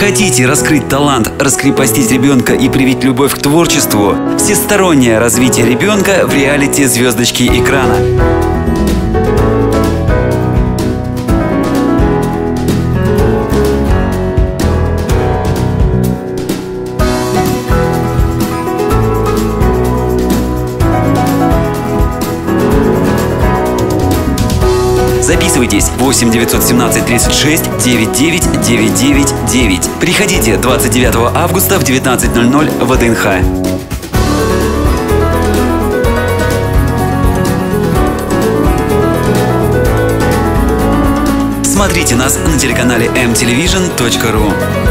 Хотите раскрыть талант, раскрепостить ребенка и привить любовь к творчеству? Всестороннее развитие ребенка в реалити «Звездочки экрана». Записывайтесь 8 917 36 99 999. Приходите 29 августа в 19.00 в ДНХ. Смотрите нас на телеканале mtelevision.ru